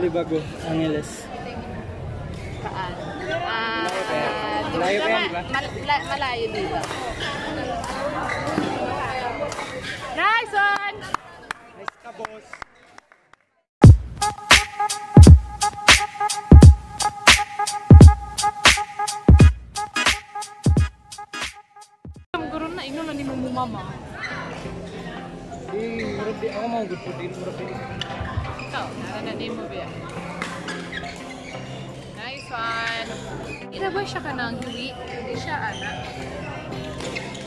Libago, Angeles. Saan? Ah, Malayo pa yan, di ba? Mal- la- malayo dito. Nice one! Nice ka, boss. Guro na, ino na ni mama. Di, murag di, ako mga good food murag di. Ikaw, naranan mo ba? Nice one! Ina ba siya ka ng hiwi? Hindi siya, ana.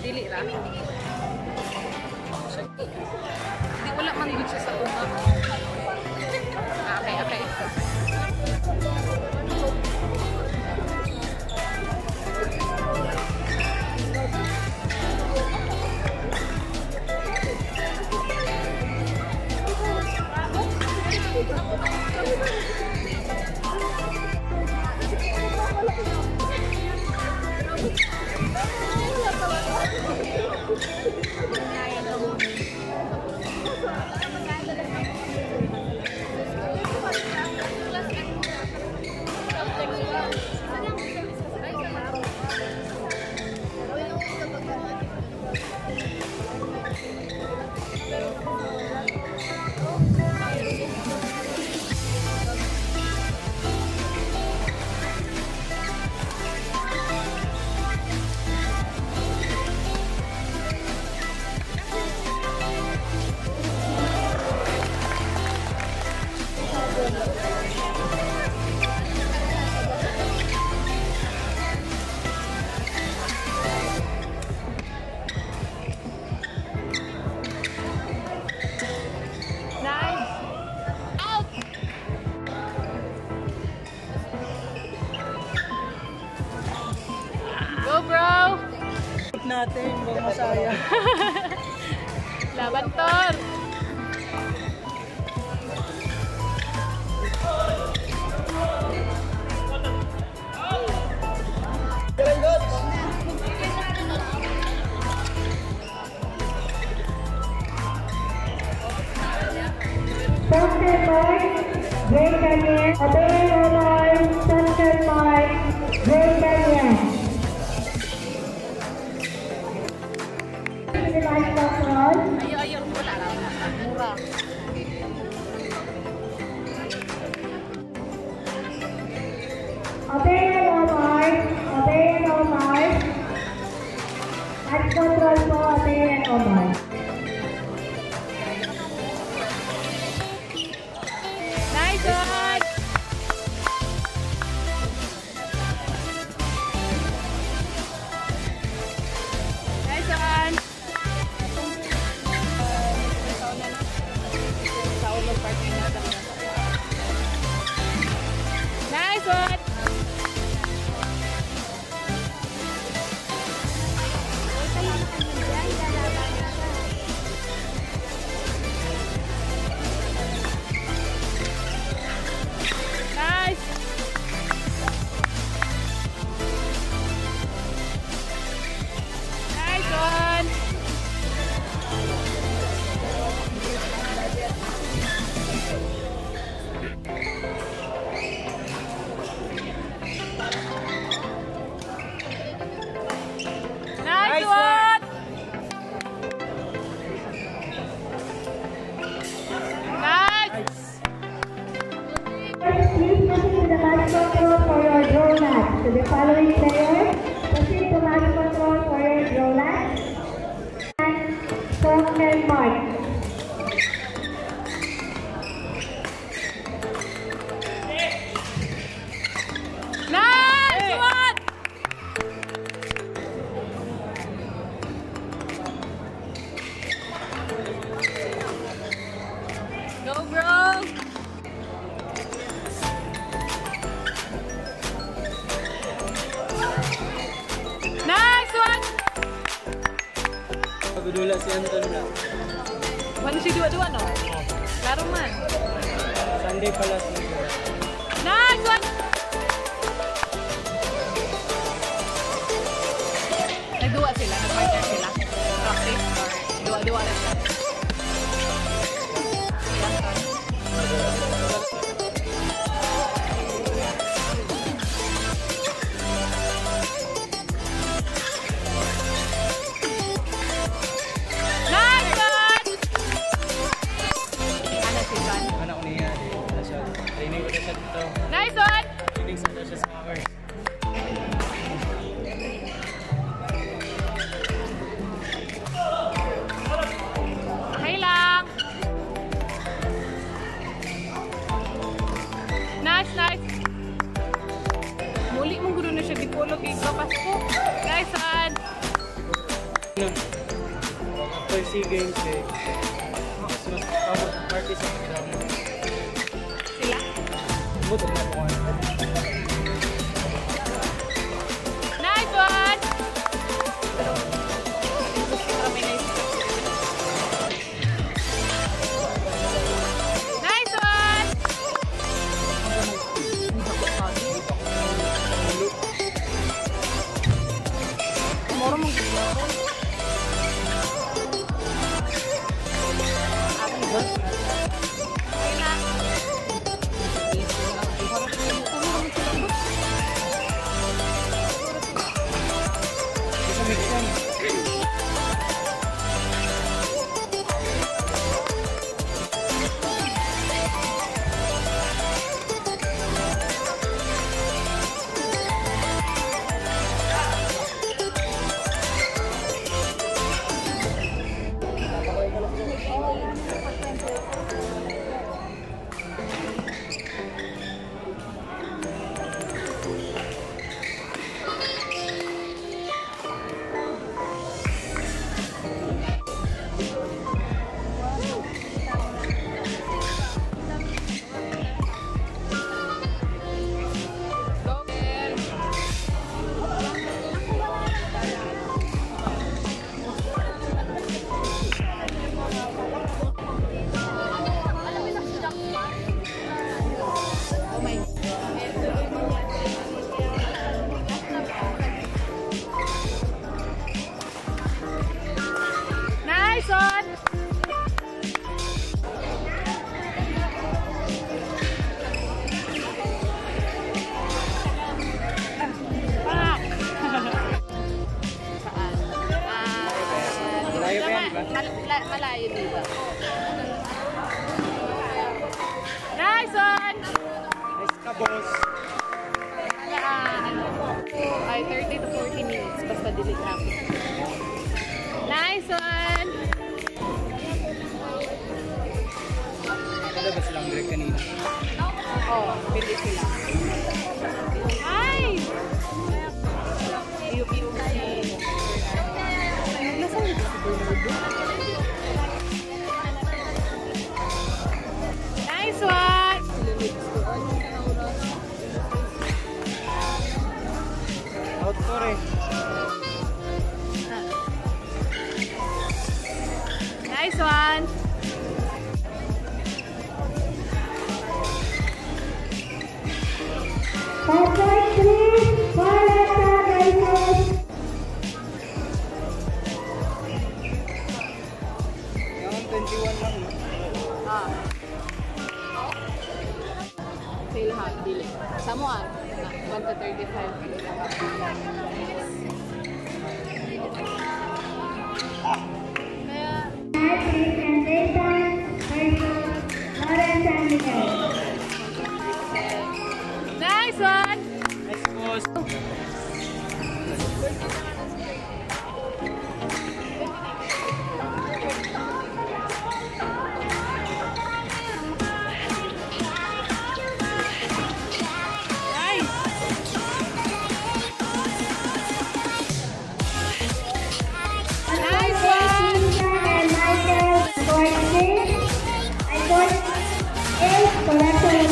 Dili ra. Di wala man good siya sa una. Natin, baka masaya. Laban, Tor! Sunset Park, Great Canyon, Abel Road, Sunset Park, Great Canyon. Bye. The following players, proceed to Pagdula si na. Dua-dua, no? Laro man. Sunday pala si Nice one! Nagduwa sila, nag-partner sila. Practice or sila. Yan, Ton. siya dito. Nice one! Feeling sa siya sa hours. Hay lang! Nice, nice! Muli mong gulo na siya di polo kay Papasko. Nice one! After SEA Games eh. Mas mas party sa. Buto na po ano. Nice di ba? malayo dito. Nice one! Nice ka, boss. Ah, ano, ay 30 to 40 minutes basta dili traffic. Nice one! Kada ba silang break kanina? Oh, bilis sila. Hi!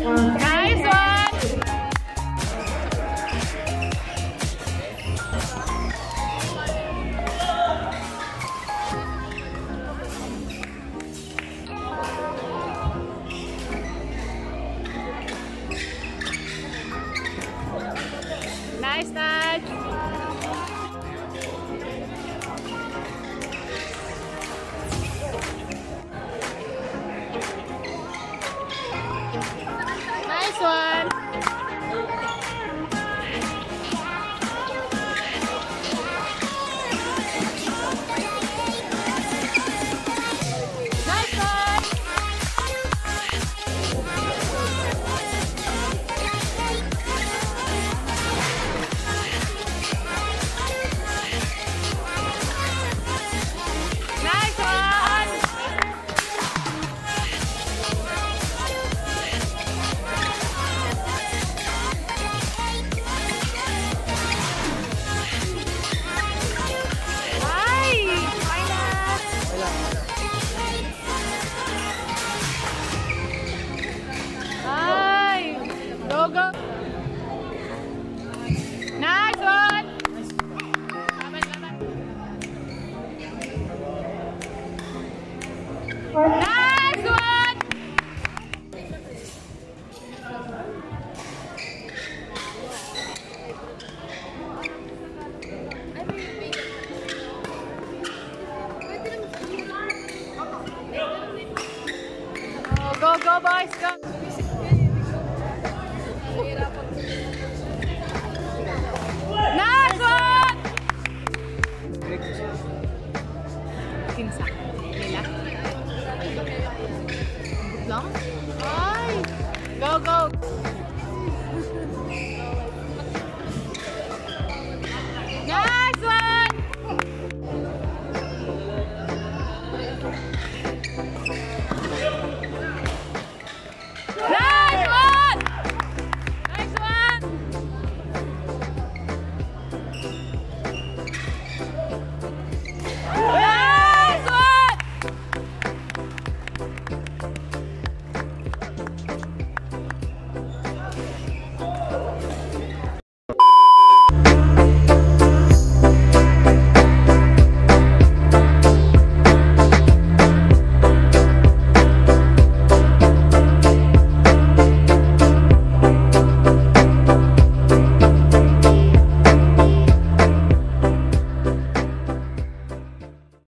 uh, go, boys, go!